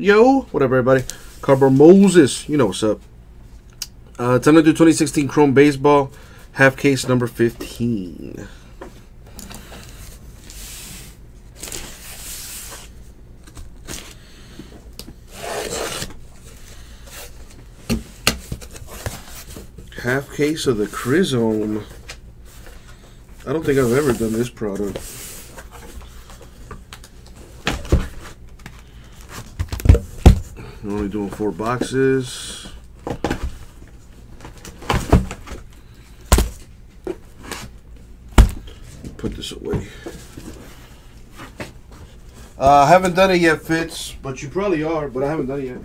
Yo, whatever, everybody. Carver Moses, you know what's up. Uh, time to do 2016 Chrome Baseball, half case number 15. Half case of the Chrysome. I don't think I've ever done this product. I'm doing four boxes. Put this away. Uh, I haven't done it yet, Fitz, but you probably are, but I haven't done it yet.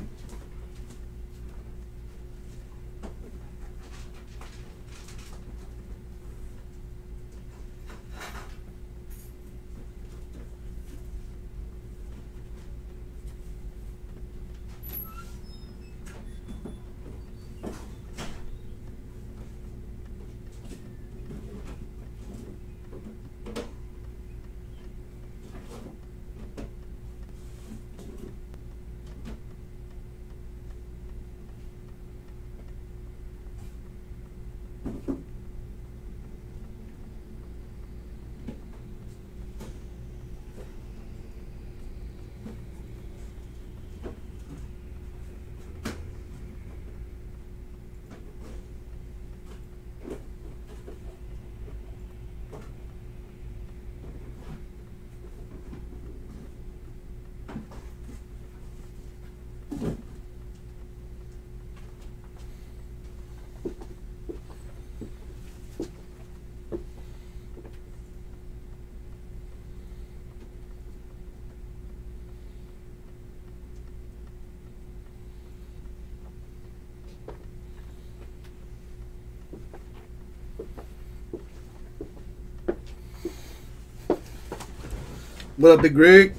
What up, Big Greg?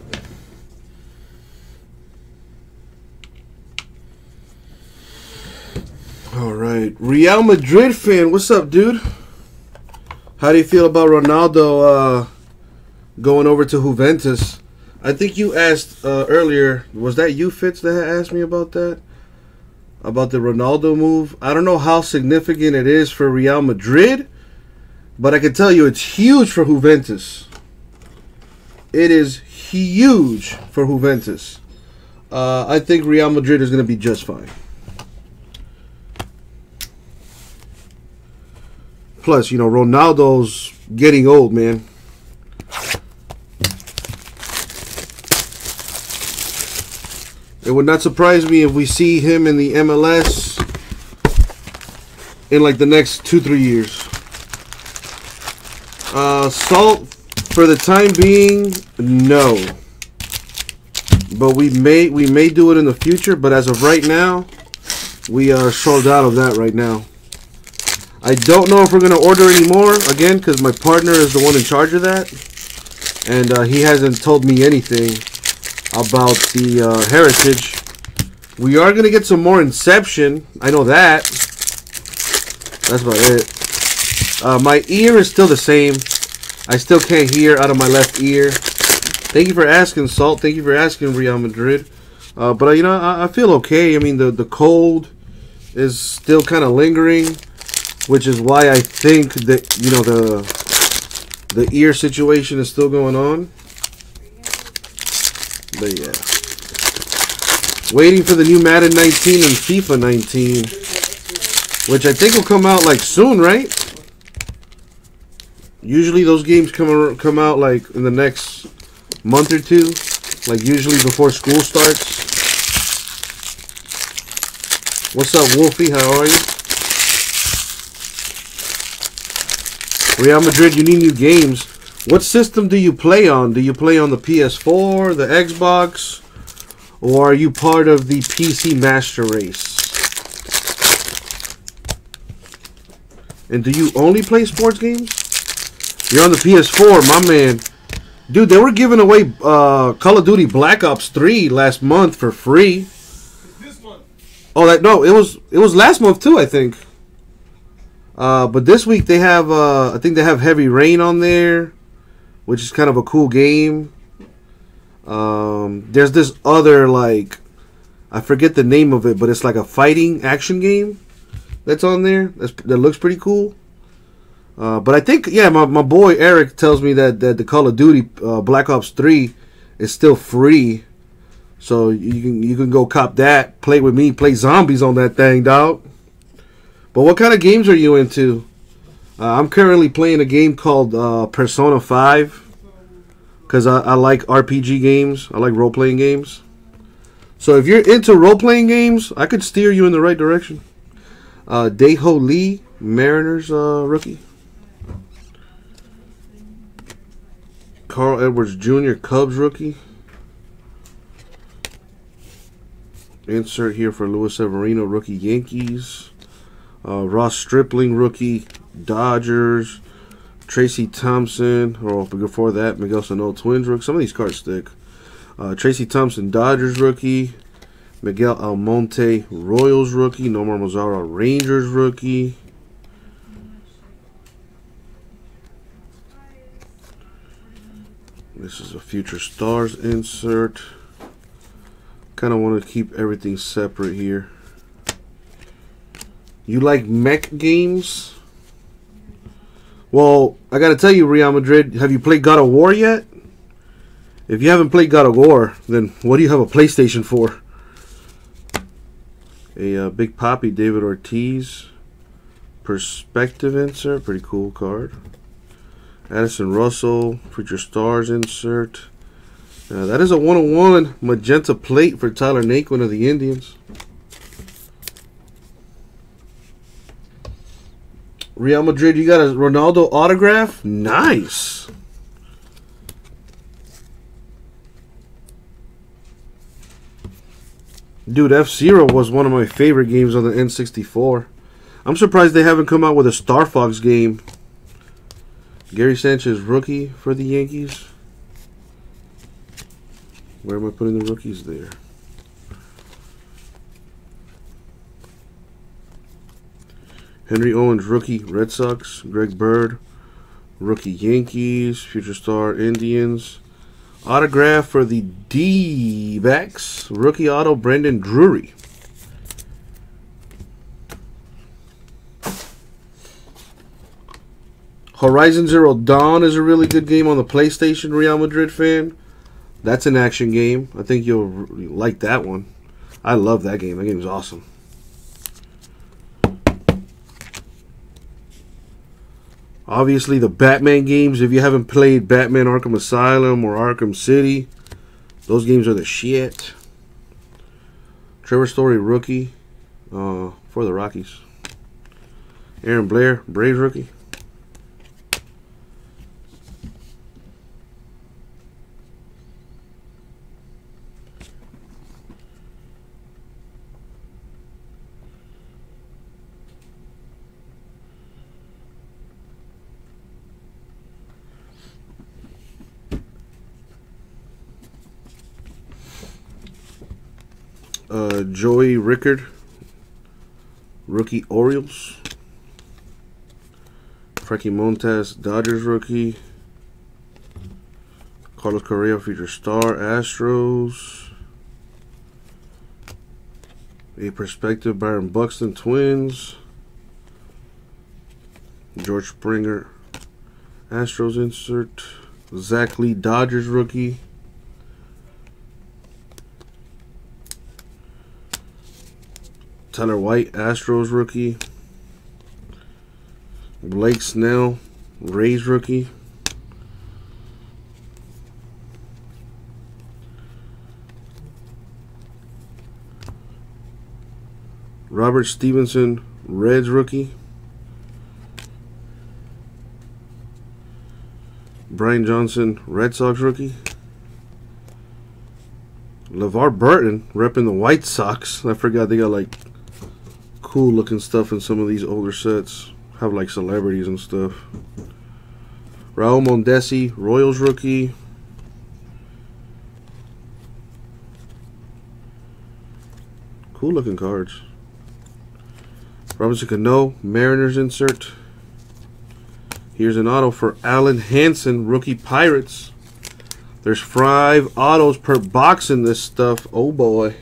All right, Real Madrid fan, what's up, dude? How do you feel about Ronaldo uh, going over to Juventus? I think you asked uh, earlier. Was that you, Fitz, that asked me about that? About the Ronaldo move? I don't know how significant it is for Real Madrid, but I can tell you it's huge for Juventus. It is huge for Juventus. Uh, I think Real Madrid is going to be just fine. Plus, you know, Ronaldo's getting old, man. It would not surprise me if we see him in the MLS in like the next two, three years. Uh, Salt, for the time being, no. But we may we may do it in the future. But as of right now, we are sold out of that right now. I don't know if we're gonna order any more again because my partner is the one in charge of that, and uh, he hasn't told me anything about the uh, heritage. We are gonna get some more Inception. I know that. That's about it. Uh, my ear is still the same. I still can't hear out of my left ear. Thank you for asking, Salt. Thank you for asking, Real Madrid. Uh, but uh, you know, I, I, feel okay. I mean, the the cold is still kind of lingering, which is why I think that you know the the ear situation is still going on. But yeah, waiting for the new Madden 19 and FIFA 19, which I think will come out like soon, right? Usually those games come come out like in the next month or two, like usually before school starts. What's up, Wolfie? How are you? Real Madrid, you need new games. What system do you play on? Do you play on the PS4, the Xbox, or are you part of the PC Master Race? And do you only play sports games? You're on the PS4, my man. Dude, they were giving away uh, Call of Duty Black Ops 3 last month for free. This month. Oh, that no, it was it was last month too, I think. Uh, but this week they have uh, I think they have Heavy Rain on there, which is kind of a cool game. Um, there's this other like I forget the name of it, but it's like a fighting action game that's on there. That's, that looks pretty cool. Uh, but I think, yeah, my, my boy Eric tells me that, that the Call of Duty uh, Black Ops 3 is still free. So you can you can go cop that, play with me, play zombies on that thing, dog. But what kind of games are you into? Uh, I'm currently playing a game called uh, Persona 5 because I, I like RPG games. I like role playing games. So if you're into role playing games, I could steer you in the right direction. Uh, Dae-Ho Lee, Mariners uh, rookie. Carl Edwards Jr., Cubs rookie. Insert here for Luis Severino, rookie Yankees. Uh, Ross Stripling, rookie Dodgers. Trayce Thompson, or before that, Miguel Sano, Twins rookie. Some of these cards stick. Uh, Trayce Thompson, Dodgers rookie. Miguel Almonte, Royals rookie. Nomar Mazara, Rangers rookie. This is a Future Stars insert. Kind of want to keep everything separate here. You like mech games? Well, I got to tell you, Real Madrid, have you played God of War yet? If you haven't played God of War, then what do you have a PlayStation for? A uh, Big Papi David Ortiz perspective insert, pretty cool card. Addison Russell, Future Stars insert. Uh, that is a 101 magenta plate for Tyler Naquin of the Indians. Real Madrid, you got a Ronaldo autograph? Nice. Dude, F-Zero was one of my favorite games on the N64. I'm surprised they haven't come out with a Star Fox game. Gary Sanchez, rookie for the Yankees. Where am I putting the rookies there? Henry Owens, rookie, Red Sox. Greg Bird, rookie, Yankees. Future Star, Indians. Autograph for the D-backs. Rookie auto, Brandon Drury. Horizon Zero Dawn is a really good game on the PlayStation, Real Madrid fan. That's an action game. I think you'll like that one. I love that game. That game's awesome. Obviously, the Batman games, if you haven't played Batman Arkham Asylum or Arkham City, those games are the shit. Trevor Story, rookie uh, for the Rockies. Aaron Blair, Braves rookie. Uh, Joey Rickard, rookie Orioles. Frankie Montas, Dodgers rookie. Carlos Correa, future star, Astros. A perspective, Byron Buxton, Twins. George Springer, Astros insert. Zach Lee, Dodgers rookie. Tyler White, Astros rookie. Blake Snell, Rays rookie. Robert Stephenson, Reds rookie. Brian Johnson, Red Sox rookie. LeVar Burton repping the White Sox. I forgot they got like cool looking stuff in some of these older sets. Have like celebrities and stuff. Raul Mondesi, Royals rookie. Cool looking cards. Robinson Cano, Mariners insert. Here's an auto for Alen Hanson, rookie Pirates. There's five autos per box in this stuff. Oh boy.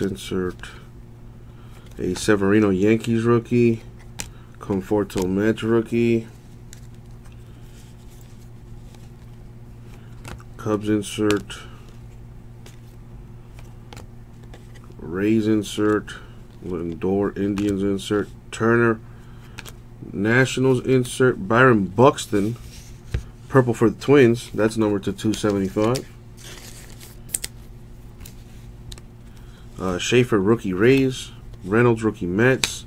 Insert. A Severino Yankees rookie. Conforto Mets rookie. Cubs insert. Rays insert. Lindor Indians insert. Turner Nationals insert. Byron Buxton. Purple for the Twins. That's number to 275. Uh, Shaffer rookie Rays. Reynolds rookie Mets.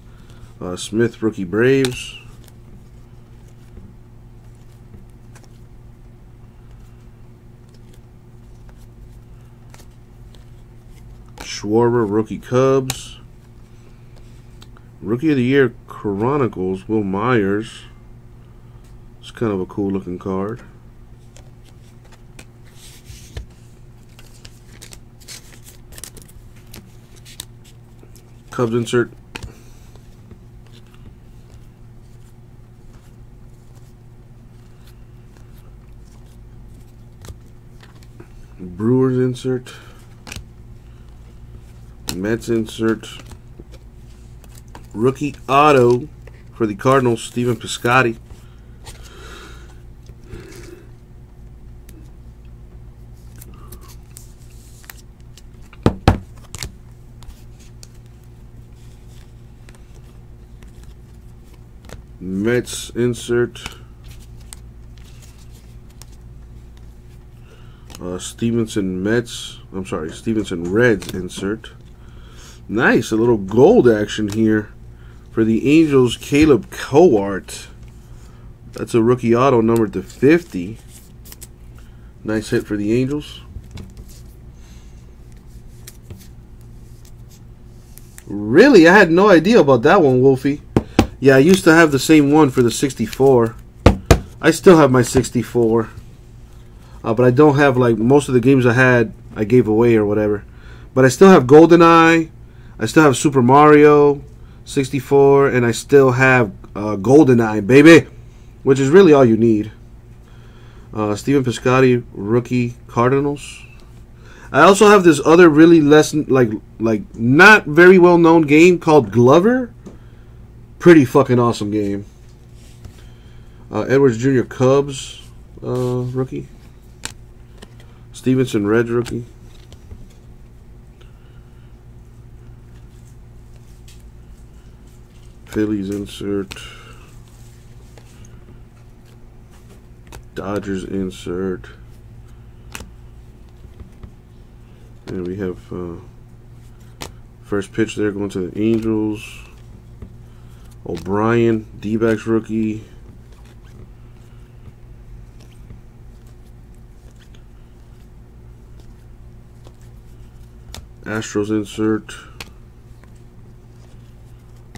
Uh, Smith rookie Braves. Schwarber rookie Cubs. Rookie of the Year Chronicles Wil Myers. It's kind of a cool looking card. Cubs insert. Brewers insert. Mets insert. Rookie auto for the Cardinals, Stephen Piscotty. Mets insert. Uh, Stephenson Mets. I'm sorry, Stephenson Reds insert. Nice, a little gold action here for the Angels. Caleb Cowart. That's a rookie auto numbered to 50. Nice hit for the Angels. Really? I had no idea about that one, Wolfie. Yeah, I used to have the same one for the 64. I still have my 64. Uh, but I don't have, like, most of the games I had, I gave away or whatever. But I still have GoldenEye. I still have Super Mario 64. And I still have uh, GoldenEye, baby. Which is really all you need. Uh, Stephen Piscotty, rookie Cardinals. I also have this other really less, like, like not very well known game called Glover pretty fucking awesome game. Uh, Edwards Jr. Cubs uh, rookie. Stephenson Reds rookie. Phillies insert. Dodgers insert. And we have uh, first pitch there going to the Angels. O'Brien, D-backs rookie. Astros insert.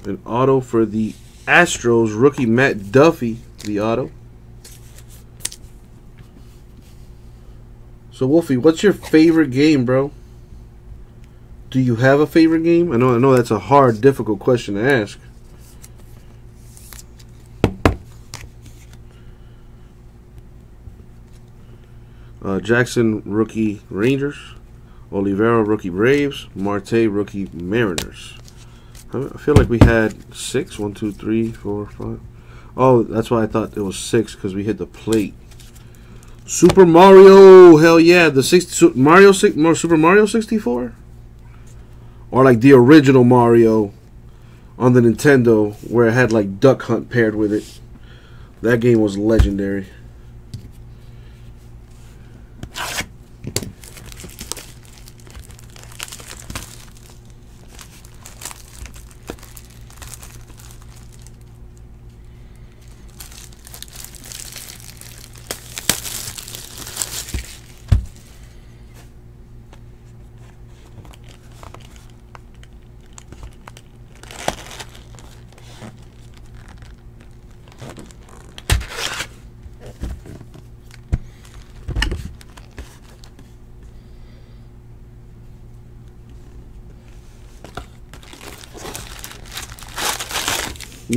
An auto for the Astros rookie Matt Duffy, the auto. So Wolfie, what's your favorite game, bro? Do you have a favorite game? I know I know that's a hard, difficult question to ask. Uh, Jackson, rookie Rangers. Olivera, rookie Braves. Marte, rookie Mariners. I feel like we had six. One, two, three, four, five. Oh, that's why I thought it was six because we hit the plate. Super Mario, hell yeah, the six Mario Super Mario sixty four, or like the original Mario on the Nintendo where it had like Duck Hunt paired with it. That game was legendary.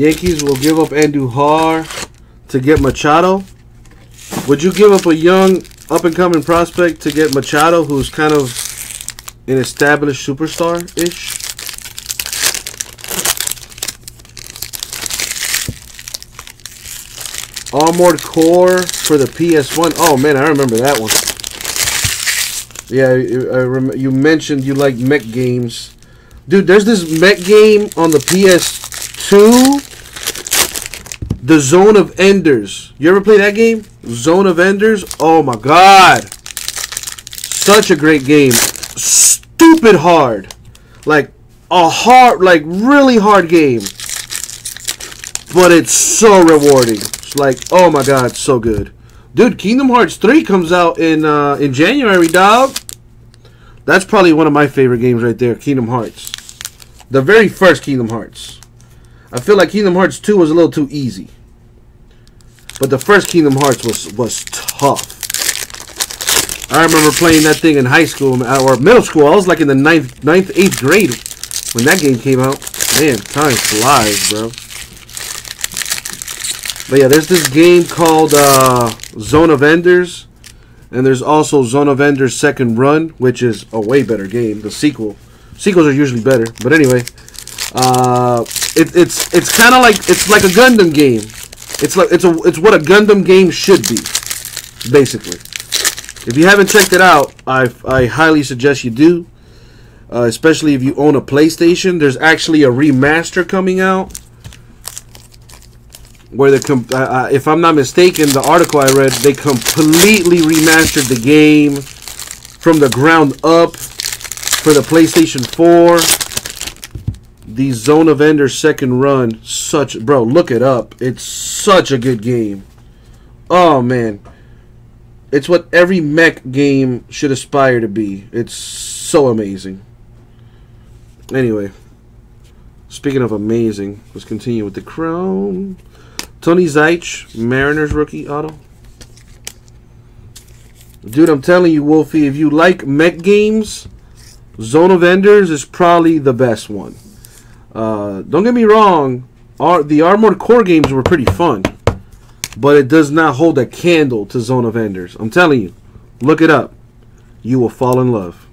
Yankees will give up Andujar to get Machado. Would you give up a young, up and coming prospect to get Machado, who's kind of an established superstar-ish. Armored Core for the PS1. Oh man, I remember that one. Yeah, I rem you mentioned you like mech games. Dude, there's this mech game on the PS2. The Zone of Enders. You ever play that game? Zone of Enders? Oh my god. Such a great game. Stupid hard. Like a hard, like really hard game. But it's so rewarding. It's like, oh my god, so good. Dude, Kingdom Hearts 3 comes out in uh, in January, dog. That's probably one of my favorite games right there, Kingdom Hearts. The very first Kingdom Hearts. I feel like Kingdom Hearts 2 was a little too easy. But the first Kingdom Hearts was was tough. I remember playing that thing in high school or middle school. I was like in the ninth, ninth, eighth grade when that game came out. Man, time flies, bro. But yeah, there's this game called uh, Zone of Enders. And there's also Zone of Enders Second Run, which is a way better game. The sequel. Sequels are usually better. But anyway, uh, it, it's it's kind of like it's like a Gundam game. It's like it's a it's what a Gundam game should be, basically. If you haven't checked it out, I I highly suggest you do. Uh, especially if you own a PlayStation. There's actually a remaster coming out where the uh, if I'm not mistaken, the article I read they completely remastered the game from the ground up for the PlayStation 4. The Zone of Ender second run, such bro, look it up. It's such a good game. Oh man. It's what every mech game should aspire to be. It's so amazing. Anyway, speaking of amazing, let's continue with the Chrome. Tony Zych, Mariners rookie auto. Dude, I'm telling you, Wolfie, if you like mech games, Zone of Enders is probably the best one. Uh, don't get me wrong, our, the Armored Core games were pretty fun, but it does not hold a candle to Zone of Enders. I'm telling you, look it up. You will fall in love.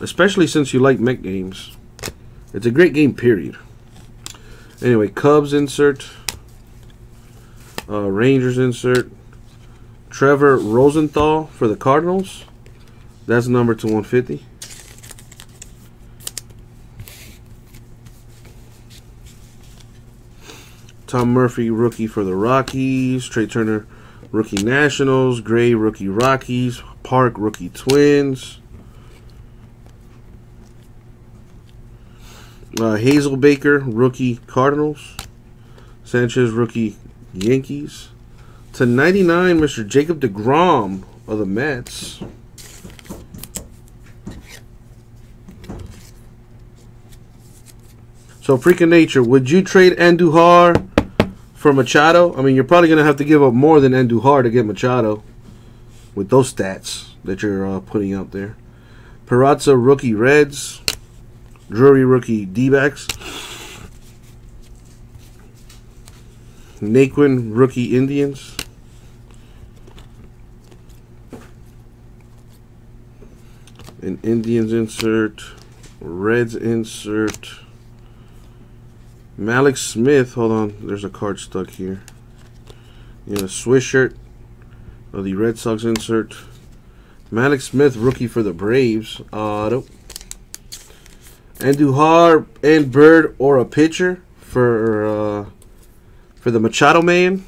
Especially since you like mech games. It's a great game, period. Anyway, Cubs insert. Uh, Rangers insert. Trevor Rosenthal for the Cardinals. That's number to 150. Tom Murphy, rookie for the Rockies. Trea Turner, rookie Nationals. Gray, rookie Rockies. Park, rookie Twins. Uh, Hazelbaker, rookie Cardinals. Sanchez, rookie Yankees. To 99, Mr. Jacob DeGrom of the Mets. So, Freaking Nature, would you trade Andujar for Machado? I mean, you're probably going to have to give up more than Andujar to get Machado with those stats that you're uh, putting out there. Peraza, rookie Reds. Drury rookie D-backs. Naquin rookie Indians. An Indians insert. Reds insert. Mallex Smith. Hold on. There's a card stuck here. In a Swiss shirt. Of the Red Sox insert. Malik Smith, rookie for the Braves. Auto. Andujar and Duhar and Bird or a pitcher for uh, for the Machado man.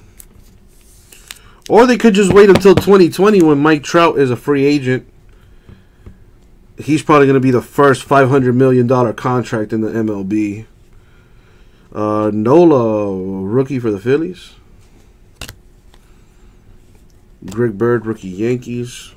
Or they could just wait until 2020 when Mike Trout is a free agent. He's probably going to be the first $500 million contract in the MLB. Uh, Nola, rookie for the Phillies. Greg Bird, rookie Yankees.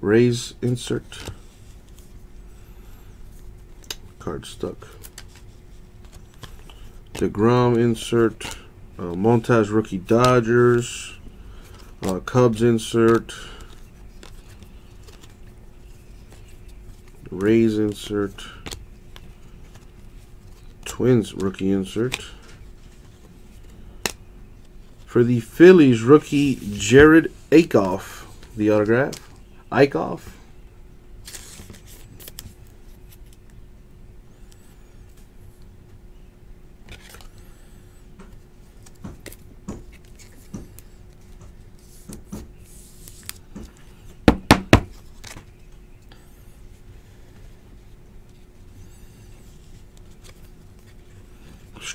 Rays insert. Card stuck. DeGrom insert, uh, Montas rookie Dodgers, uh, Cubs insert, Rays insert, Twins rookie insert. For the Phillies, rookie Jerad Eickhoff, the autograph. Aikoff.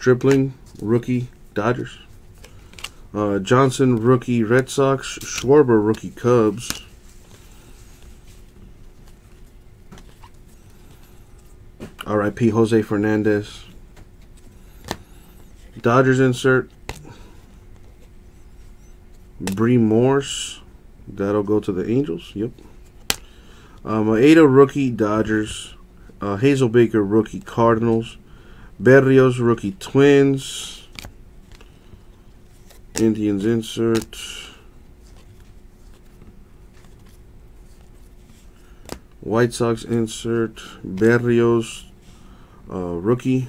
Stripling, rookie, Dodgers. Uh, Johnson, rookie, Red Sox. Schwarber, rookie, Cubs. R.I.P. Jose Fernandez. Dodgers insert. Bree Morse. That'll go to the Angels. Yep. Um, Maeda, rookie, Dodgers. Uh, Hazelbaker, rookie, Cardinals. Berrios, rookie Twins. Indians insert. White Sox insert. Berrios, uh, rookie.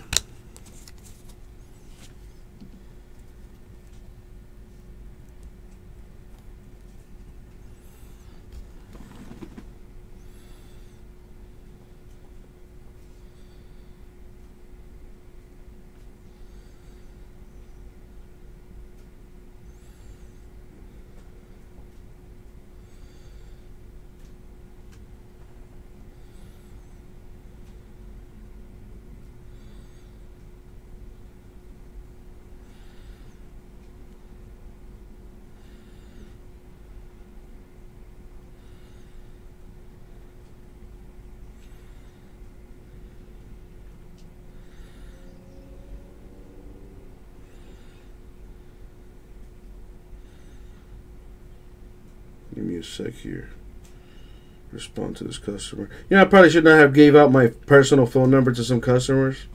A sec here. Respond to this customer. You know, I probably should not have gave out my personal phone number to some customers.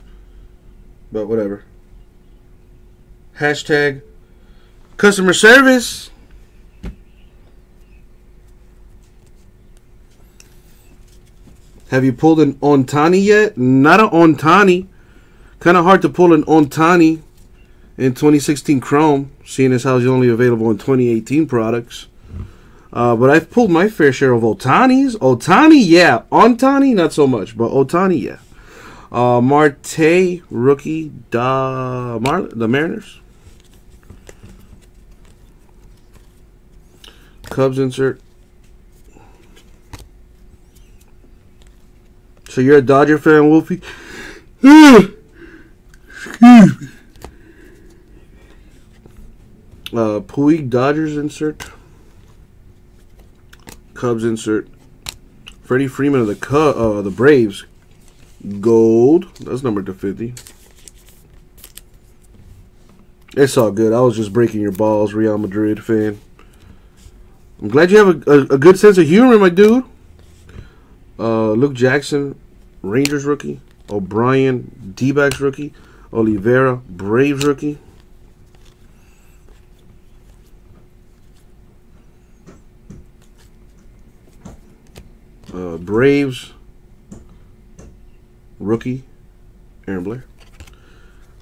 But whatever. Hashtag customer service. Have you pulled an Ontani yet? Not an Ontani. Kind of hard to pull an Ontani in 2016 Chrome, seeing as how it's only available in 2018 products. Uh, but I've pulled my fair share of Otani's. Otani, yeah. Ohtani, not so much, but Otani, yeah. Uh, Marte, rookie, da, Mar- the Mariners. Cubs insert. So you're a Dodger fan, Wolfie? Excuse me. Uh, Puig Dodgers insert. Cubs insert. Freddie Freeman of the Cub, uh, the Braves. Gold. That's numbered to 50. It's all good. I was just breaking your balls, Real Madrid fan. I'm glad you have a, a, a good sense of humor, my dude. Uh, Luke Jackson, Rangers rookie. O'Brien, D-backs rookie. Olivera, Braves rookie. Uh, Braves rookie Aaron Blair.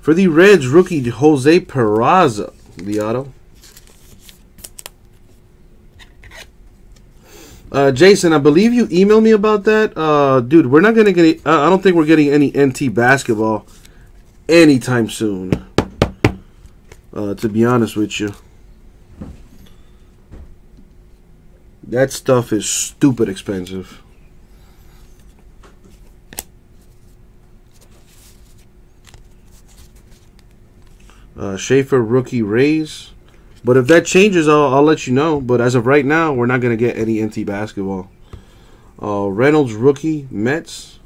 For the Reds, rookie Jose Peraza, the auto. Uh, Jason, I believe you emailed me about that. Uh, dude, we're not gonna get. Uh, I don't think we're getting any NT basketball anytime soon. Uh, to be honest with you, that stuff is stupid expensive. Uh, Shaffer rookie Rays. But if that changes, I'll, I'll let you know. But as of right now, we're not going to get any NT basketball. Uh, Reynolds rookie Mets.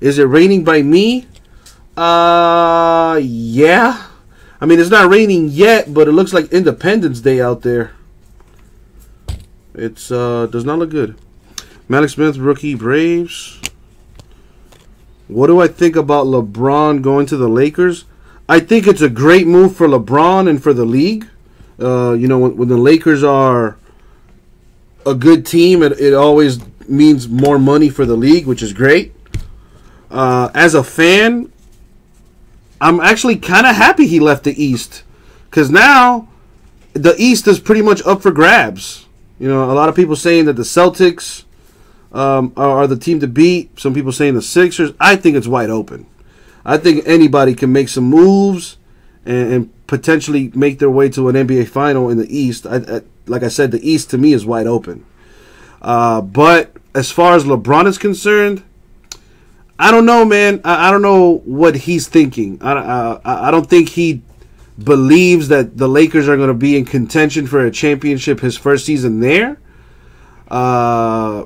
Is it raining by me? Uh, yeah. I mean, it's not raining yet, but it looks like Independence Day out there. It's uh does not look good. Malik Smith rookie Braves. What do I think about LeBron going to the Lakers? I think it's a great move for LeBron and for the league. Uh, you know, when, when the Lakers are a good team, it, it always means more money for the league, which is great. Uh, as a fan, I'm actually kind of happy he left the East because now the East is pretty much up for grabs. You know, a lot of people saying that the Celtics um, are, are the team to beat. Some people saying the Sixers. I think it's wide open. I think anybody can make some moves and, and potentially make their way to an NBA final in the East. I, I, like I said, the East to me is wide open. Uh, but as far as LeBron is concerned, I don't know, man. I, I don't know what he's thinking. I, I don't think he believes that the Lakers are going to be in contention for a championship his first season there. Uh,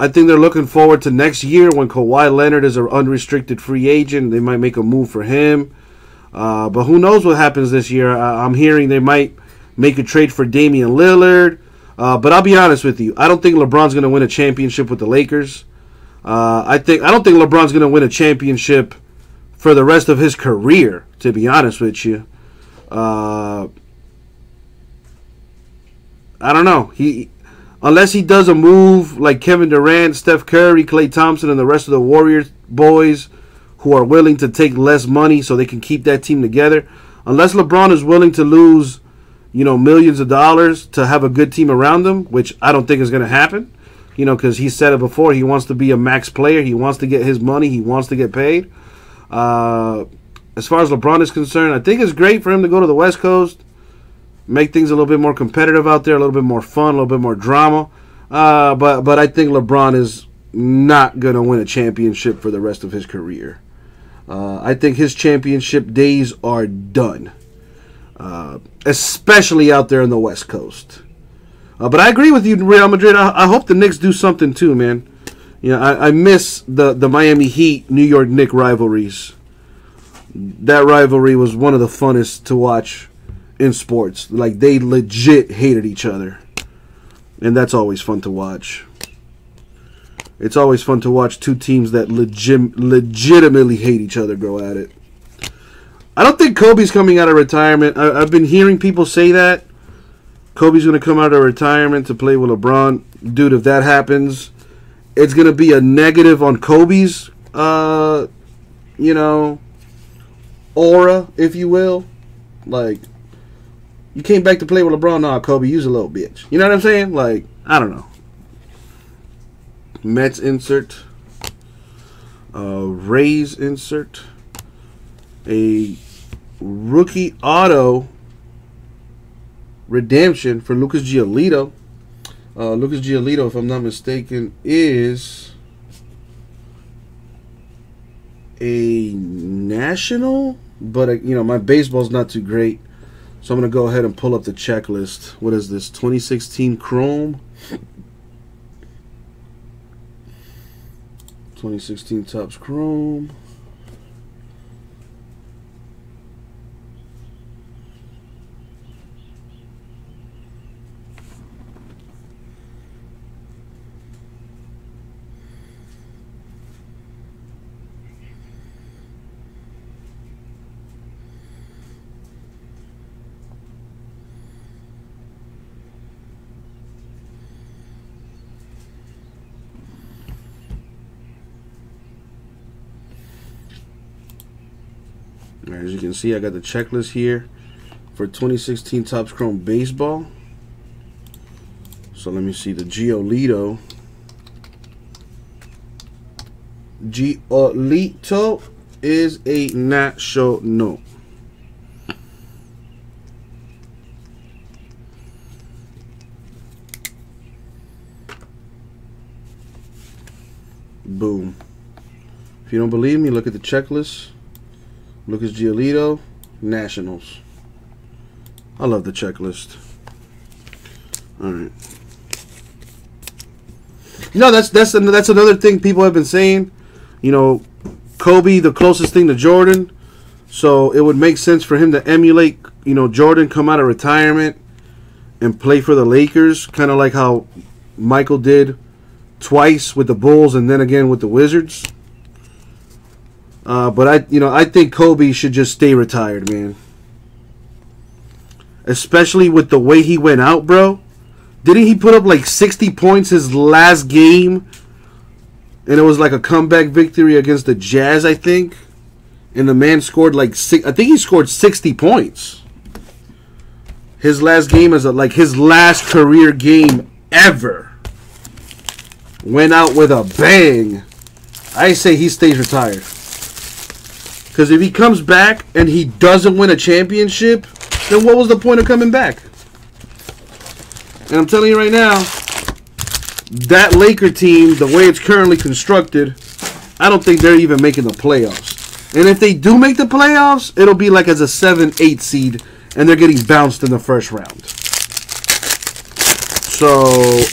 I think they're looking forward to next year when Kawhi Leonard is an unrestricted free agent. They might make a move for him. Uh, but who knows what happens this year? I, am hearing they might make a trade for Damian Lillard. Uh, but I'll be honest with you, I don't think LeBron's going to win a championship with the Lakers. Uh, I think I don't think LeBron's going to win a championship for the rest of his career. To be honest with you, uh, I don't know. He unless he does a move like Kevin Durant, Steph Curry, Klay Thompson, and the rest of the Warriors boys who are willing to take less money so they can keep that team together. Unless LeBron is willing to lose, you know, millions of dollars to have a good team around them, which I don't think is going to happen. You know, because he said it before, he wants to be a max player. He wants to get his money. He wants to get paid. Uh, as far as LeBron is concerned, I think it's great for him to go to the West Coast, make things a little bit more competitive out there, a little bit more fun, a little bit more drama. Uh, but but I think LeBron is not going to win a championship for the rest of his career. Uh, I think his championship days are done, uh, especially out there in the West Coast. Uh, but I agree with you, Real Madrid. I, I, hope the Knicks do something too, man. You know, I, I miss the, the Miami Heat New York Knicks rivalries. That rivalry was one of the funnest to watch in sports. Like they legit hated each other, and that's always fun to watch. It's always fun to watch two teams that legit, legitimately hate each other go at it. I don't think Kobe's coming out of retirement. I, have been hearing people say that. Kobe's going to come out of retirement to play with LeBron. Dude, if that happens, it's going to be a negative on Kobe's, uh, you know, aura, if you will. Like, you came back to play with LeBron. Nah, Kobe, use a little bitch. You know what I'm saying? Like, I don't know. Mets insert, uh, Rays insert, a rookie auto redemption for Lucas Giolito. Uh, Lucas Giolito, if I'm not mistaken, is a national, but uh, you know my baseball's not too great, so I'm gonna go ahead and pull up the checklist. What is this? 2016 Chrome. 2016 Topps Chrome. As you can see, I got the checklist here for 2016 Topps Chrome Baseball. So let me see the Giolito. Giolito is a national. Boom. If you don't believe me, look at the checklist. Lucas Giolito, Nationals. I love the checklist. All right. You know that's that's that's another thing people have been saying. You know, Kobe the closest thing to Jordan, so it would make sense for him to emulate. You know, Jordan come out of retirement and play for the Lakers, kind of like how Michael did twice with the Bulls and then again with the Wizards. Uh, but I, you know, I think Kobe should just stay retired, man. Especially with the way he went out, bro. Didn't he put up like 60 points his last game? And it was like a comeback victory against the Jazz, I think. And the man scored like six, I think he scored 60 points. His last game is a, like his last career game ever. Went out with a bang. I say he stays retired. Because if he comes back and he doesn't win a championship, then what was the point of coming back? And I'm telling you right now, that Laker team, the way it's currently constructed, I don't think they're even making the playoffs. And if they do make the playoffs, it'll be like as a 7 8 seed, and they're getting bounced in the first round. So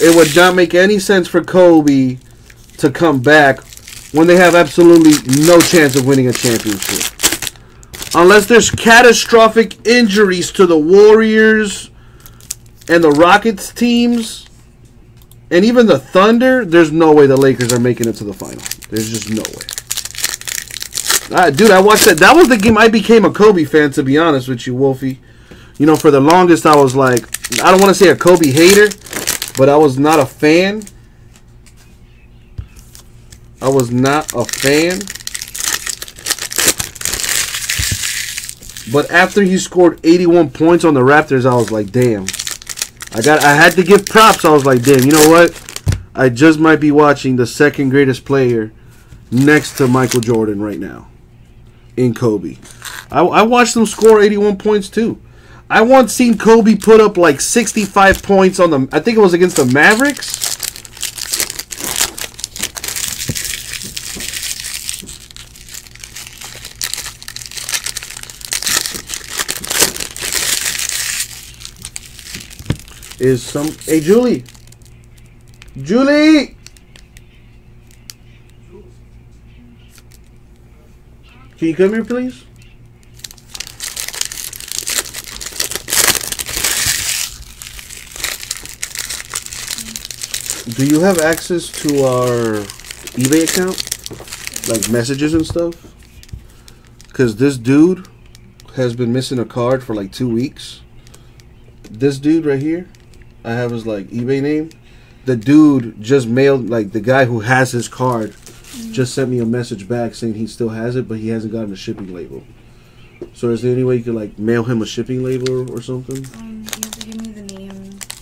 it would not make any sense for Kobe to come back when they have absolutely no chance of winning a championship. Unless there's catastrophic injuries to the Warriors and the Rockets teams, and even the Thunder, there's no way the Lakers are making it to the final. There's just no way. Uh, dude, I watched that. That was the game I became a Kobe fan, to be honest with you, Wolfie. You know, for the longest, I was like, I don't want to say a Kobe hater, but I was not a fan. I was not a fan. But after he scored 81 points on the Raptors, I was like, damn. I got I had to give props. I was like, damn, you know what? I just might be watching the second greatest player next to Michael Jordan right now in Kobe. I, I watched them score 81 points too. I once seen Kobe put up like 65 points on the I think it was against the Mavericks. Is some. Hey, Julie. Julie. Can you come here, please? Do you have access to our eBay account? Like messages and stuff? Because this dude has been missing a card for like two weeks. This dude right here I have his like eBay name. The dude just mailed like the guy who has his card mm-hmm. just sent me a message back saying he still has it, but he hasn't gotten a shipping label. So is there any way you could like mail him a shipping label or something? Um, you have to give me the name,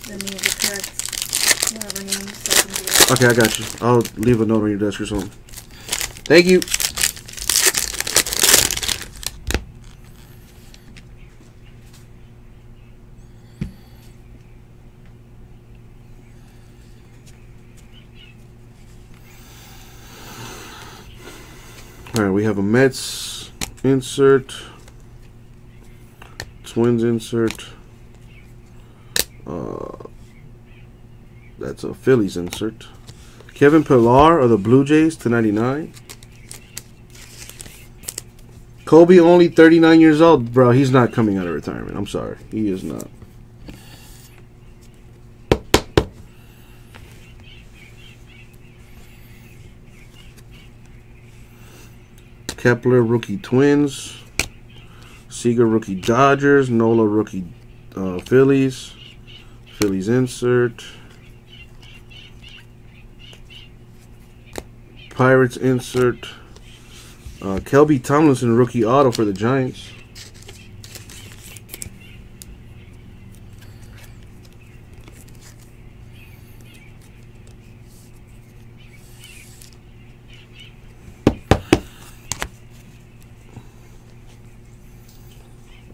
the name of the correct whatever name, so I can do it. Okay, I got you. I'll leave a note on your desk or something. Thank you. We have a Mets insert, Twins insert, uh, that's a Phillies insert. Kevin Pillar of the Blue Jays to 99. Kobe only 39 years old, bro. He's not coming out of retirement. I'm sorry. He is not. Kepler rookie Twins. Seager rookie Dodgers. Nola rookie uh, Phillies. Phillies insert. Pirates insert. Uh, Kelby Tomlinson rookie auto for the Giants.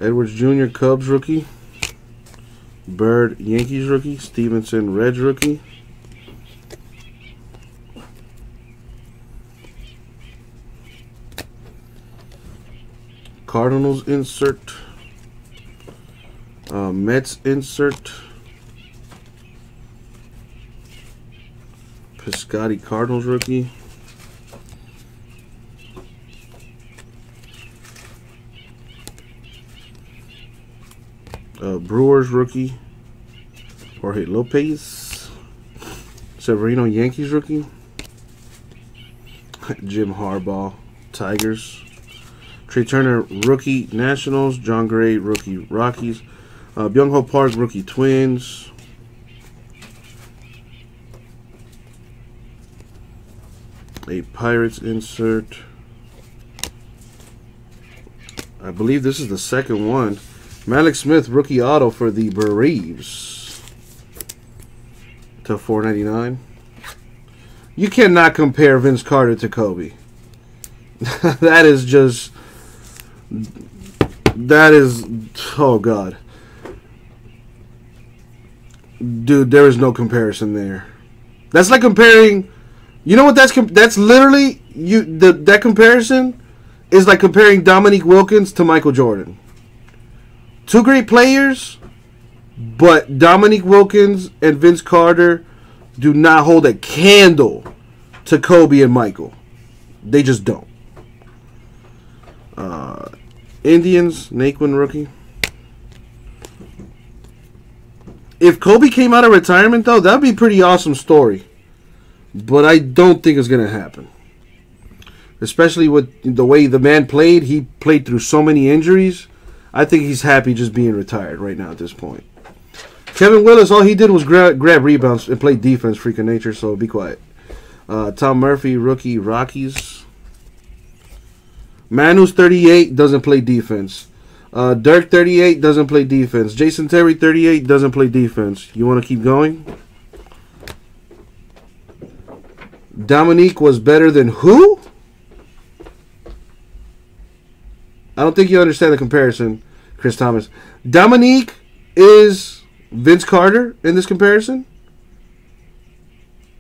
Edwards Jr. Cubs rookie. Bird Yankees rookie. Stephenson Reds rookie. Cardinals insert. Uh, Mets insert. Piscotty Cardinals rookie. Brewers rookie, Jorge Lopez. Severino Yankees rookie. Jim Harbaugh Tigers. Trea Turner rookie Nationals. Jon Gray rookie Rockies. Uh, Byung Ho Park rookie Twins. A Pirates insert. I believe this is the second one. Mallex Smith, rookie auto for the Braves. To 4.99. You cannot compare Vince Carter to Kobe. that is just that is oh god. Dude, there is no comparison there. That's like comparing you know what that's that's literally you the that comparison is like comparing Dominique Wilkins to Michael Jordan. Two great players, but Dominique Wilkins and Vince Carter do not hold a candle to Kobe and Michael. They just don't. Uh, Indians, Naquin rookie. If Kobe came out of retirement, though, that'd be a pretty awesome story. But I don't think it's going to happen. Especially with the way the man played. He played through so many injuries. I think he's happy just being retired right now at this point. Kevin Willis, all he did was grab, grab rebounds and play defense, freak of nature, so be quiet. Uh, Tom Murphy, rookie, Rockies. Manu's 38, doesn't play defense. Uh, Dirk 38 doesn't play defense. Jason Terry 38 doesn't play defense. You want to keep going? Dominique was better than who? I don't think you understand the comparison, Chris Thomas. Dominique is Vince Carter in this comparison,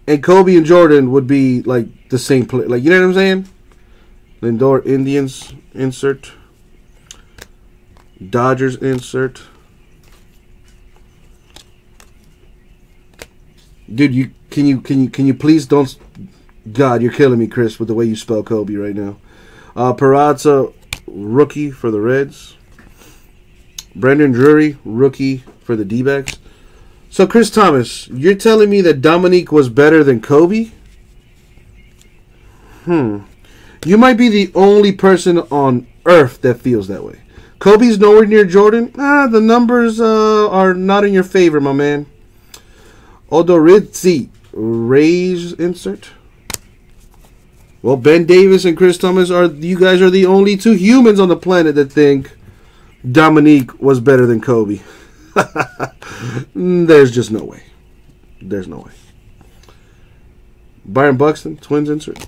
and Kobe and Jordan would be like the same play. Like you know what I'm saying? Lindor Indians insert. Dodgers insert. Dude, you can you can you can you please don't God, you're killing me, Chris, with the way you spell Kobe right now. Uh Peraza rookie for the Reds. Brandon Drury, rookie for the D-backs. So, Chris Thomas, you're telling me that Dominique was better than Kobe? Hmm. You might be the only person on earth that feels that way. Kobe's nowhere near Jordan. Ah, the numbers uh, are not in your favor, my man. Odorizzi, Rays insert. Well, Ben Davis and Chris Thomas are you guys are the only two humans on the planet that think Dominique was better than Kobe. There's just no way. There's no way. Byron Buxton, Twins insert.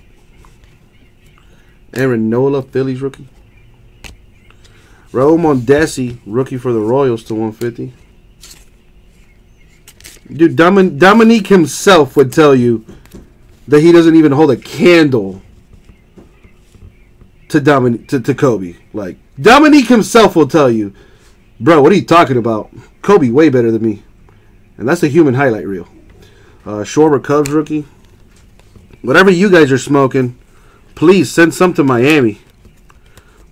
Aaron Nola, Phillies rookie. Raul Mondesi, rookie for the Royals to 150. Dude, Domin- Dominique himself would tell you that he doesn't even hold a candle to Dominique to, to Kobe. Like Dominique himself will tell you, bro, what are you talking about? Kobe way better than me, and that's a human highlight reel. Uh, Schwarber Cubs rookie. Whatever you guys are smoking, please send some to Miami,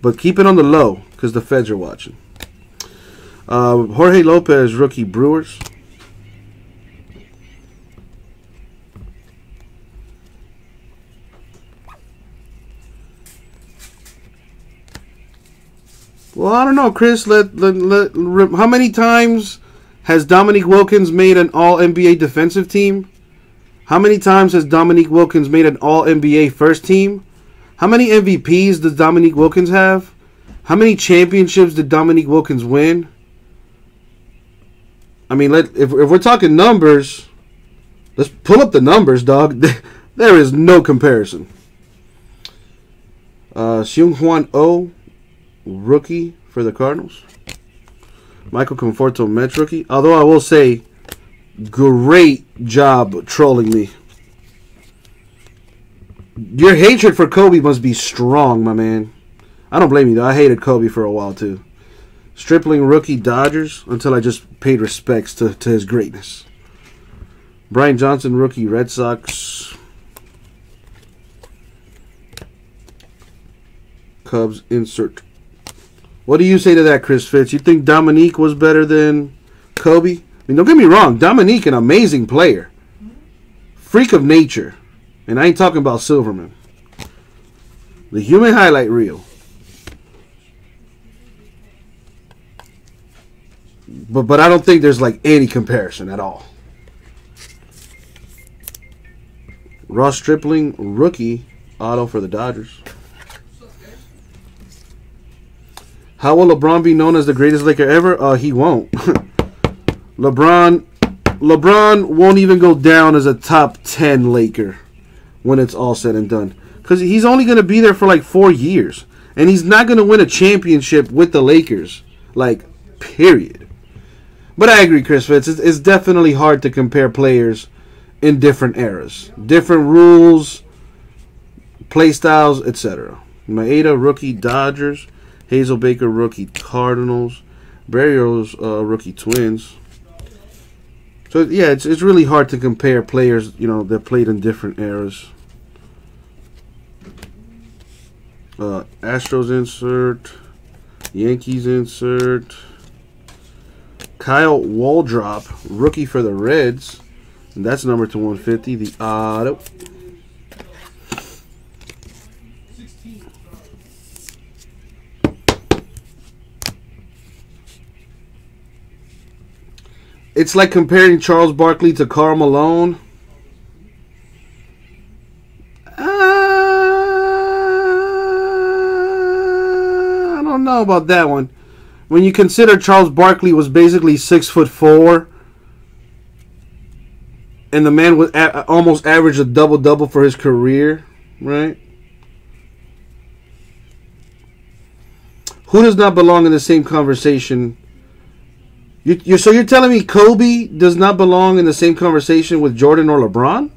but keep it on the low because the feds are watching. Uh, Jorge Lopez rookie Brewers. Well, I don't know, Chris. Let, let, let, how many times has Dominique Wilkins made an All NBA defensive team? How many times has Dominique Wilkins made an All NBA first team? How many MVPs does Dominique Wilkins have? How many championships did Dominique Wilkins win? I mean, let if, if we're talking numbers, let's pull up the numbers, dog. there is no comparison. Uh, Seung Hwan Oh rookie for the Cardinals. Michael Conforto, Mets rookie. Although I will say, great job trolling me. Your hatred for Kobe must be strong, my man. I don't blame you, though. I hated Kobe for a while, too. Stripling rookie Dodgers until I just paid respects to, to his greatness. Brian Johnson rookie Red Sox. Cubs insert what do you say to that, Chris Fitz? You think Dominique was better than Kobe? I mean, don't get me wrong. Dominique, an amazing player. Freak of nature. And I ain't talking about Silverman. The human highlight reel. But but I don't think there's like any comparison at all. Ross Stripling, rookie Auto for the Dodgers. How will LeBron be known as the greatest Laker ever? Uh, he won't. LeBron, LeBron won't even go down as a top ten Laker when it's all said and done, because he's only going to be there for like four years, and he's not going to win a championship with the Lakers. Like, period. But I agree, Chris Fitz. It's, it's definitely hard to compare players in different eras, different rules, play styles, etc. Maeda, rookie Dodgers. Hazelbaker, rookie Cardinals. Berrios, uh, rookie Twins. So yeah, it's it's really hard to compare players, you know, that played in different eras. Uh, Astros insert, Yankees insert. Kyle Waldrop, rookie for the Reds. And that's number to 150. The auto. It's like comparing Charles Barkley to Karl Malone. Uh, I don't know about that one. When you consider Charles Barkley was basically six foot four, and the man was almost averaged a double double for his career, right? Who does not belong in the same conversation you, you so you're telling me Kobe does not belong in the same conversation with Jordan or LeBron?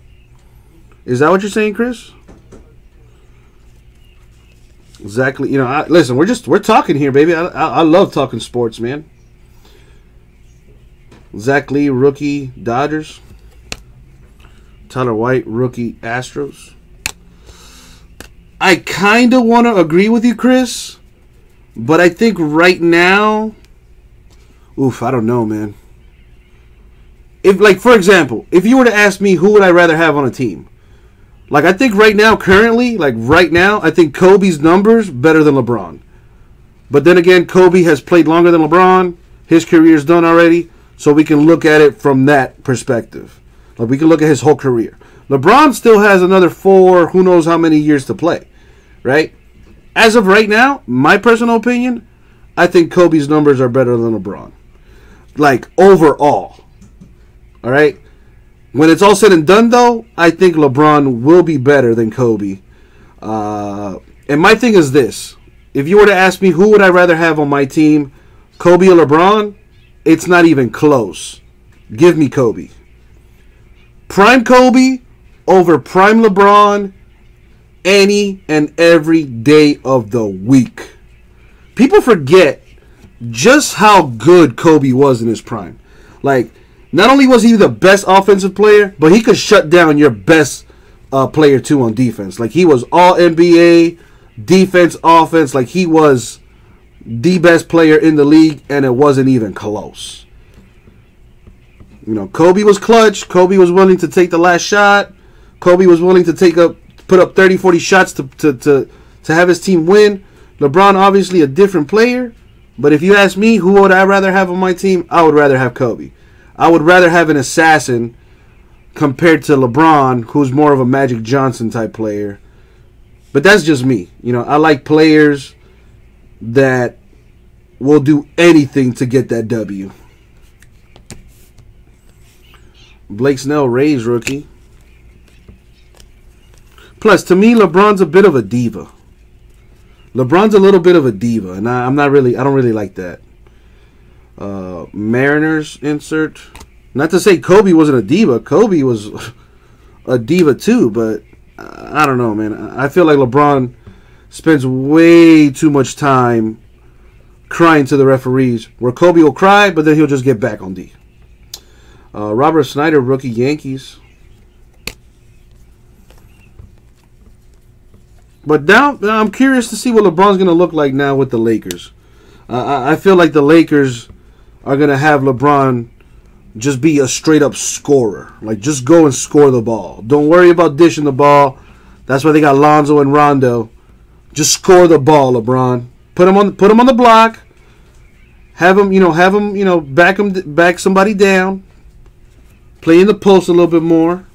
Is that what you're saying, Chris? Exactly. You know, I, listen, we're just we're talking here, baby. I, I, I love talking sports, man. Zach Lee, rookie Dodgers. Tyler White, rookie Astros. I kind of want to agree with you, Chris, but I think right now Oof, I don't know, man. If like for example, if you were to ask me who would I rather have on a team? Like I think right now, currently, like right now, I think Kobe's numbers better than LeBron. But then again, Kobe has played longer than LeBron. His career's done already, so we can look at it from that perspective. Like we can look at his whole career. LeBron still has another four, who knows how many years to play, right? As of right now, my personal opinion, I think Kobe's numbers are better than LeBron like overall. All right. When it's all said and done, though, I think LeBron will be better than Kobe. Uh, and my thing is this: if you were to ask me who would I rather have on my team, Kobe or LeBron, it's not even close. Give me Kobe. Prime Kobe over prime LeBron any and every day of the week. People forget just how good Kobe was in his prime. Like, not only was he the best offensive player, but he could shut down your best uh, player too on defense. Like he was all NBA defense, offense. Like he was the best player in the league, and it wasn't even close. You know, Kobe was clutch. Kobe was willing to take the last shot. Kobe was willing to take up, put up 30, 40 shots to, to, to, to have his team win. LeBron, obviously a different player, but if you ask me, who would I rather have on my team? I would rather have Kobe. I would rather have an assassin compared to LeBron, who's more of a Magic Johnson type player. But that's just me. You know, I like players that will do anything to get that W. Blake Snell, Rays rookie. Plus, to me, LeBron's a bit of a diva. LeBron's a little bit of a diva, and I, am not really. I don't really like that. Uh, Mariners insert. Not to say Kobe wasn't a diva. Kobe was a diva too, but I don't know, man. I feel like LeBron spends way too much time crying to the referees. Where Kobe will cry, but then he'll just get back on D. Uh, Rob Refsnyder, rookie Yankees. But now, I'm curious to see what LeBron's going to look like now with the Lakers. Uh, I feel like the Lakers are going to have LeBron just be a straight up scorer. Like, just go and score the ball. Don't worry about dishing the ball. That's why they got Lonzo and Rondo. Just score the ball, LeBron. Put him on, put him on the block. Have him, you know, have him, you know, back him, back somebody down. Play in the post a little bit more.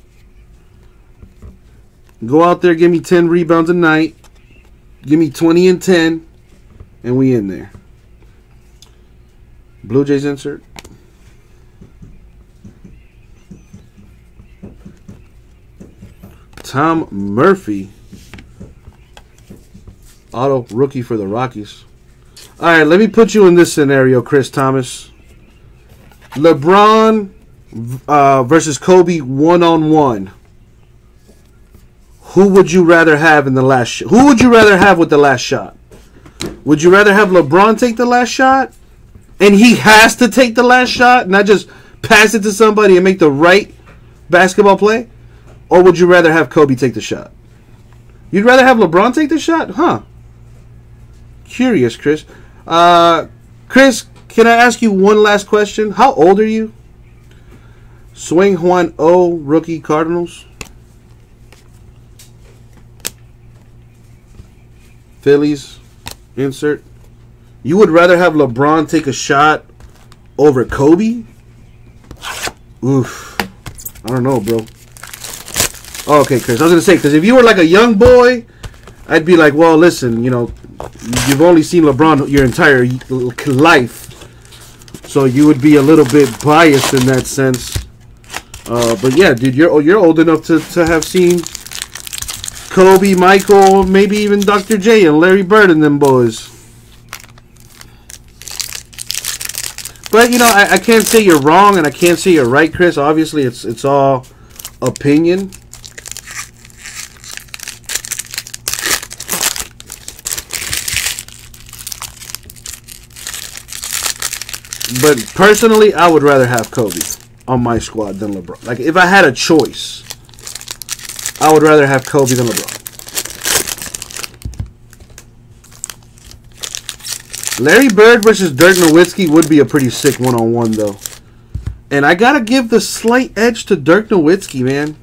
Go out there, give me 10 rebounds a night. Give me 20 and 10, and we in there. Blue Jays insert. Tom Murphy. Auto rookie for the Rockies. All right, let me put you in this scenario, Chris Thomas. LeBron uh, versus Kobe one on one. Who would you rather have in the last? Sh- who would you rather have with the last shot? Would you rather have LeBron take the last shot, and he has to take the last shot, not just pass it to somebody and make the right basketball play, or would you rather have Kobe take the shot? You'd rather have LeBron take the shot, huh? Curious, Chris. Uh, Chris, can I ask you one last question? How old are you? Swing Juan O, rookie Cardinals. Phillies, insert. You would rather have LeBron take a shot over Kobe? Oof. I don't know, bro. Oh, okay, Chris. I was gonna say because if you were like a young boy, I'd be like, well, listen, you know, you've only seen LeBron your entire life, so you would be a little bit biased in that sense. Uh, but yeah, dude, you're you're old enough to, to have seen Kobe, Michael, maybe even Dr. J and Larry Bird and them boys. But you know, I, I can't say you're wrong and I can't say you're right, Chris. Obviously, it's it's all opinion. But personally, I would rather have Kobe on my squad than LeBron. Like if I had a choice, I would rather have Kobe than LeBron. Larry Bird versus Dirk Nowitzki would be a pretty sick one-on-one though. And I gotta give the slight edge to Dirk Nowitzki, man.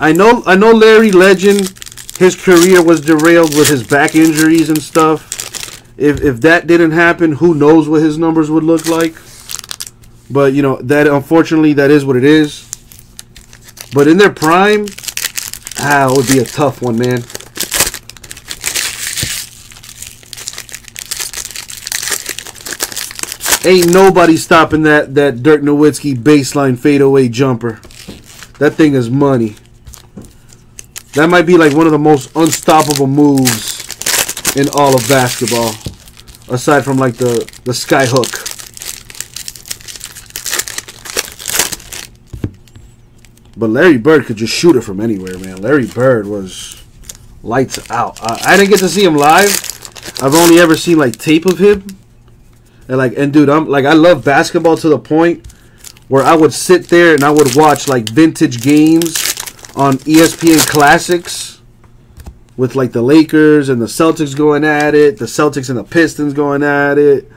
I know I know Larry Legend, his career was derailed with his back injuries and stuff. If if that didn't happen, who knows what his numbers would look like. But you know, that unfortunately that is what it is. But in their prime, ah, it would be a tough one, man. Ain't nobody stopping that that Dirk Nowitzki baseline fadeaway jumper. That thing is money. That might be like one of the most unstoppable moves in all of basketball, aside from like the the sky hook. But Larry Bird could just shoot it from anywhere, man. Larry Bird was lights out. I, I didn't get to see him live. I've only ever seen like tape of him. And like, and dude, I'm like, I love basketball to the point where I would sit there and I would watch like vintage games on ESPN Classics with like the Lakers and the Celtics going at it, the Celtics and the Pistons going at it.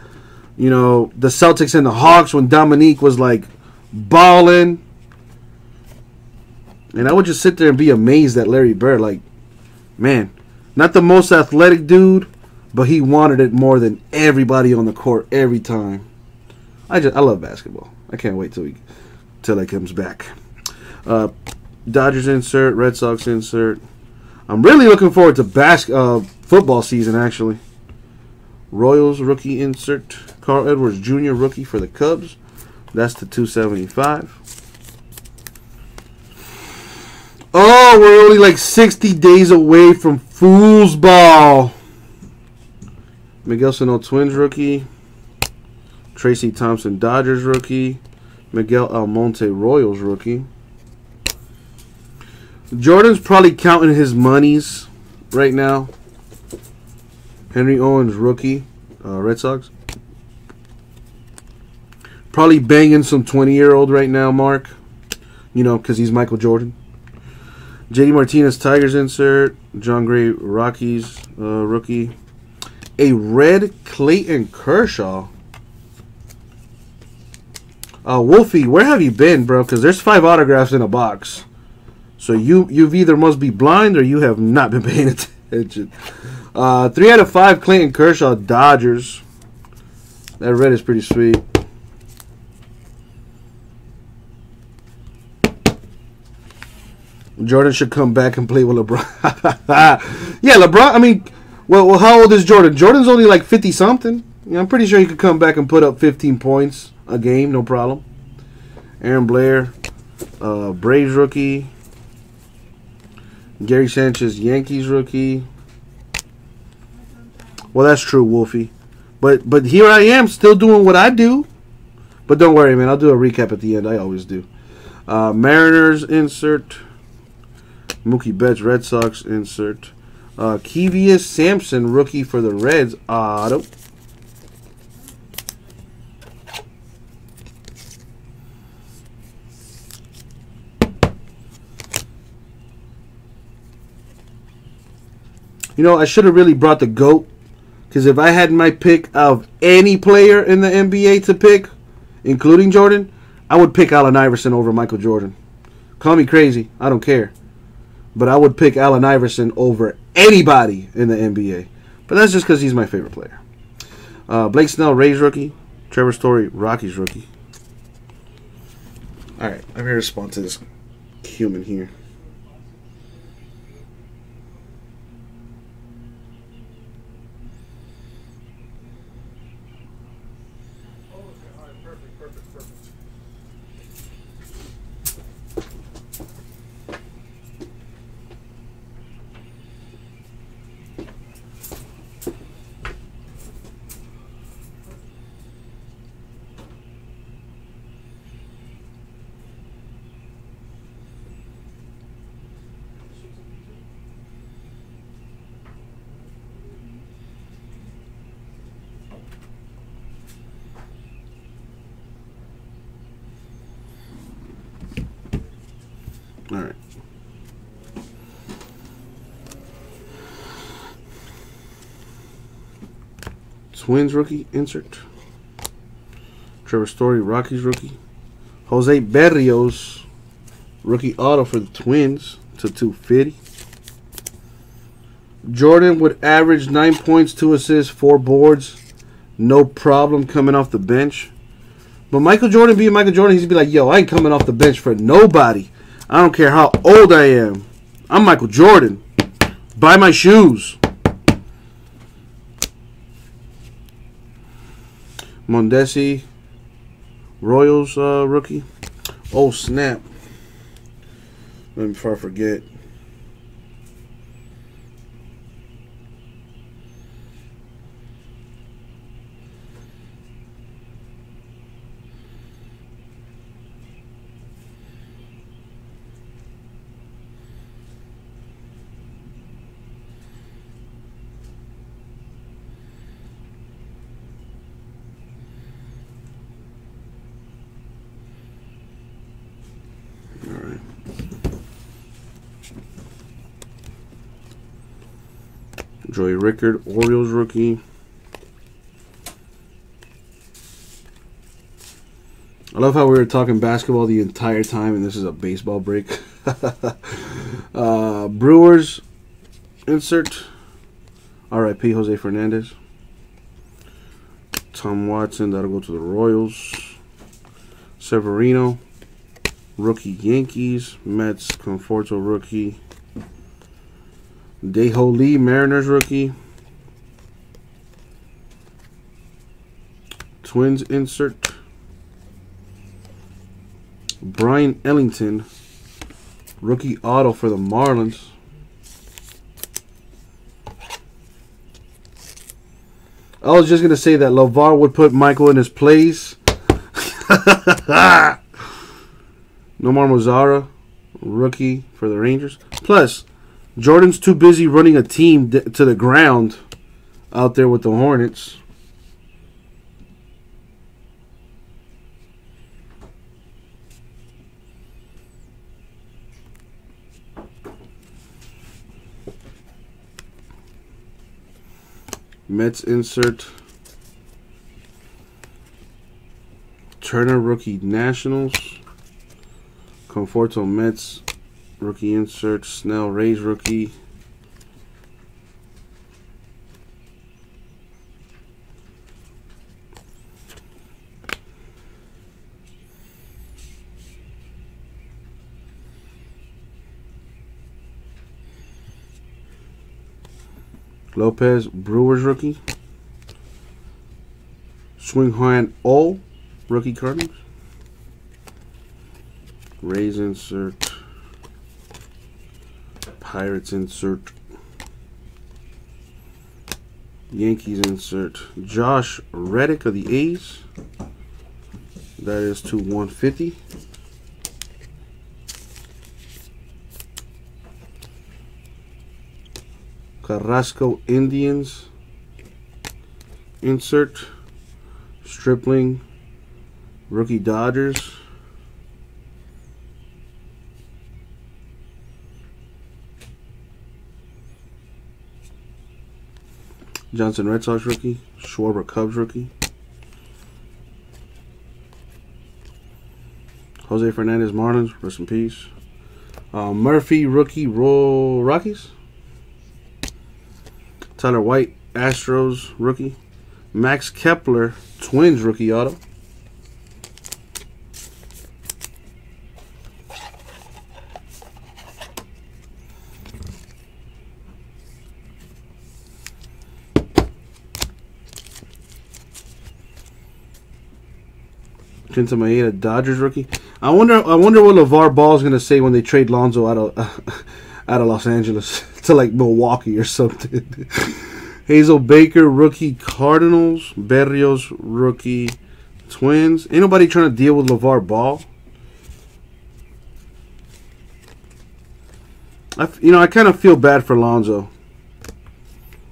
You know, the Celtics and the Hawks when Dominique was like balling. And I would just sit there and be amazed at Larry Bird. Like, man, not the most athletic dude, but he wanted it more than everybody on the court every time. I just I love basketball. I can't wait till he till it comes back. Uh, Dodgers insert, Red Sox insert. I'm really looking forward to bas- uh, football season actually. Royals rookie insert. Carl Edwards Jr. rookie for the Cubs. That's the 275. Oh, we're only like 60 days away from foosball. Miguel Sano Twins rookie. Trayce Thompson Dodgers rookie. Miguel Almonte Royals rookie. Jordan's probably counting his monies right now. Henry Owens rookie. Uh, Red Sox. Probably banging some 20 year old right now, Mark. You know, because he's Michael Jordan. JD Martinez Tigers insert. Jon Gray Rockies uh, rookie. A red Clayton Kershaw. Uh, Wolfie, where have you been, bro? Because there's five autographs in a box. So you you've either must be blind or you have not been paying attention. Uh, three out of five Clayton Kershaw Dodgers. That red is pretty sweet. Jordan should come back and play with LeBron. yeah, LeBron. I mean, well, well, how old is Jordan? Jordan's only like fifty something. I'm pretty sure he could come back and put up 15 points a game, no problem. Aaron Blair, uh, Braves rookie. Gary Sanchez, Yankees rookie. Well, that's true, Wolfie. But but here I am, still doing what I do. But don't worry, man. I'll do a recap at the end. I always do. Uh, Mariners insert. Mookie Betts, Red Sox insert. Uh, Sampson, rookie for the Reds, auto. You know, I should have really brought the GOAT. Because if I had my pick of any player in the NBA to pick, including Jordan, I would pick Allen Iverson over Michael Jordan. Call me crazy. I don't care. But I would pick Allen Iverson over anybody in the NBA. But that's just because he's my favorite player. Uh, Blake Snell, Rays rookie. Trevor Story, Rockies rookie. All right, I'm here to respond to this human here. All right. Twins rookie insert. Trevor Story, Rockies rookie. Jose Berrios, rookie auto for the Twins to 250. Jordan would average 9 points, 2 assists, 4 boards. No problem coming off the bench. But Michael Jordan being Michael Jordan, he'd be like, yo, I ain't coming off the bench for nobody. I don't care how old I am. I'm Michael Jordan. Buy my shoes. Mondesi, Royals uh, rookie. Oh snap! Let me before I forget. Joey Rickard, Orioles rookie. I love how we were talking basketball the entire time, and this is a baseball break. uh, Brewers insert. R.I.P. Jose Fernandez. Tom Watson, that'll go to the Royals. Severino, rookie Yankees. Mets, Conforto rookie. Daeho Lee, Mariners rookie. Twins insert. Brian Ellington, rookie auto for the Marlins. I was just gonna say that LaVar would put Michael in his place. Nomar Mazara, rookie for the Rangers. Plus, Jordan's too busy running a team to the ground out there with the Hornets. Mets insert. Turner rookie Nationals. Conforto Mets Rookie insert, Snell, Rays rookie. Lopez, Brewers rookie. Swing High O, rookie Cardinals. Rays insert. Pirates insert. Yankees insert. Josh Reddick of the A's. That is to 150. Carrasco Indians. Insert. Stripling. Rookie Dodgers. Johnson Red Sox rookie. Schwarber Cubs rookie. Jose Fernandez Marlins, rest in peace. Uh, Murphy rookie Roll Rockies. Tyler White Astros rookie. Max Kepler Twins rookie auto. Kenta Maeda, Dodgers rookie. I wonder. I wonder what LaVar Ball is gonna say when they trade Lonzo out of out of Los Angeles to like Milwaukee or something. Hazelbaker, rookie Cardinals. Berrios, rookie Twins. Ain't nobody trying to deal with LaVar Ball. I, you know, I kind of feel bad for Lonzo,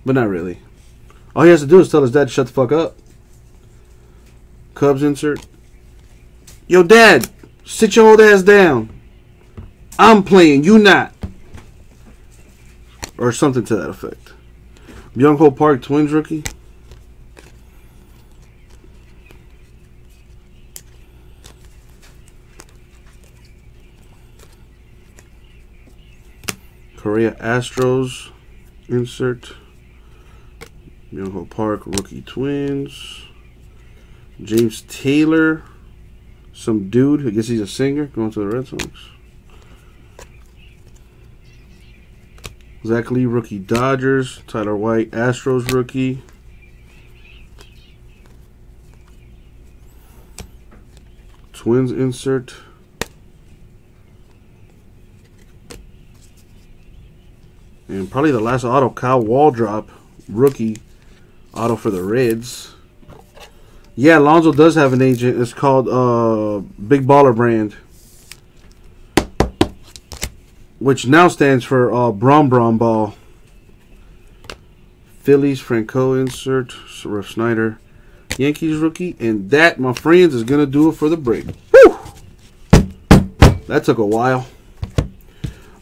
but not really. All he has to do is tell his dad to shut the fuck up. Cubs insert. Yo, dad, sit your old ass down. I'm playing, you not. Or something to that effect. Byung Ho Park Twins rookie. Correa Astros insert. Byung Ho Park rookie Twins. James Taylor some dude. I guess he's a singer going to the Red Sox. Zach Lee, rookie Dodgers. Tyler White, Astros rookie. Twins insert. And probably the last auto, Kyle Waldrop, rookie auto for the Reds. Yeah, Lonzo does have an agent. It's called uh, Big Baller Brand, which now stands for uh, Brom Brom Ball. Phillies, Franco insert, Refsnyder, Yankees rookie, and that, my friends, is gonna do it for the break. Whew! That took a while.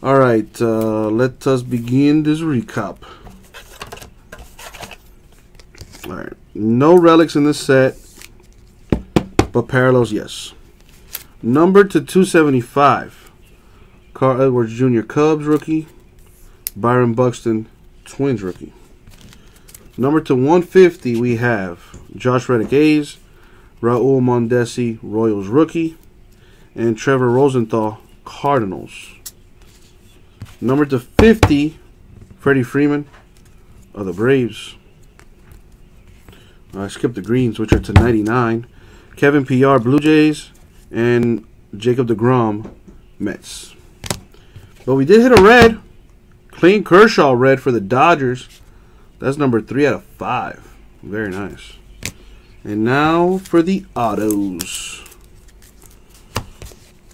All right, uh, let us begin this recap. All right, no relics in this set. But parallels, yes. Number to 275. Carl Edwards Jr. Cubs rookie. Byron Buxton Twins rookie. Number to 150, we have Josh Reddick A's, Raul Mondesi Royals rookie, and Trevor Rosenthal Cardinals. Number to 50, Freddie Freeman of the Braves. I skipped the greens, which are to 99. Kevin Pillar, Blue Jays, and Jacob DeGrom, Mets. But we did hit a red. Clayton Kershaw red for the Dodgers. That's number three out of five. Very nice. And now for the autos.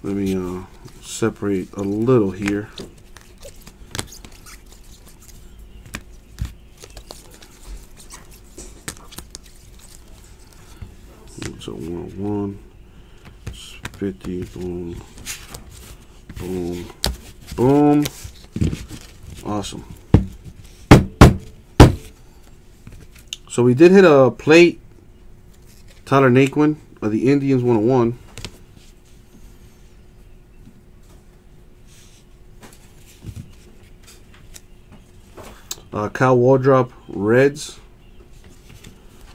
Let me uh, separate a little here. So one, one, 50, boom, boom, boom. Awesome. So we did hit a plate. Tyler Naquin of the Indians 101. Uh, Kyle Waldrop, Reds.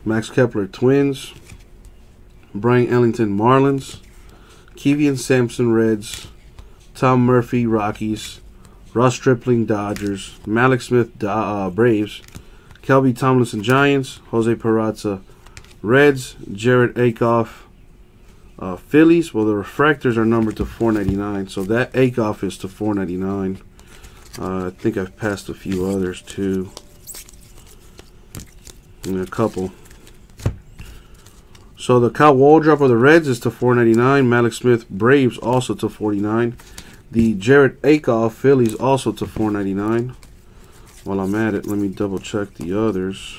Max Kepler, Twins. Brian Ellington, Marlins. Keyvius Sampson, Reds. Tom Murphy, Rockies. Ross Stripling, Dodgers. Mallex Smith, uh, Braves. Kelby Tomlinson Giants, Jose Peraza Reds, Jerad Eickhoff uh, Phillies. Well, the refractors are numbered to 499, so that Eickhoff is to 499. Uh, I think I've passed a few others too. And a couple. So the Cal Waldrop of the Reds is to 499. Mallex Smith Braves also to 49. The Jerad Eickhoff Phillies also to 499. While I'm at it, let me double check the others.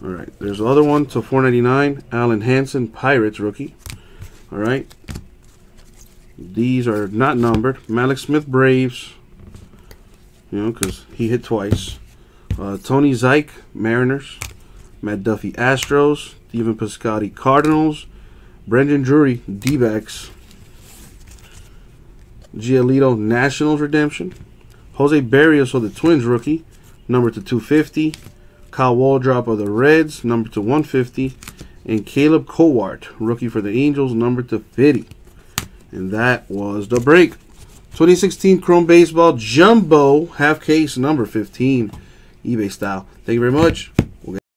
All right, there's the other one to 499. Alen Hanson Pirates rookie. All right. These are not numbered. Mallex Smith Braves. You know, because he hit twice. Uh, Tony Zych Mariners. Matt Duffy Astros. Stephen Piscotty Cardinals. Brandon Drury D-backs. Giolito Nationals redemption. Jose Berrios of the Twins rookie, number to 250. Kyle Waldrop of the Reds, number to 150. And Caleb Cowart, rookie for the Angels, number to 50. And that was the break. 2016 Chrome Baseball Jumbo half case number 15, eBay style. Thank you very much.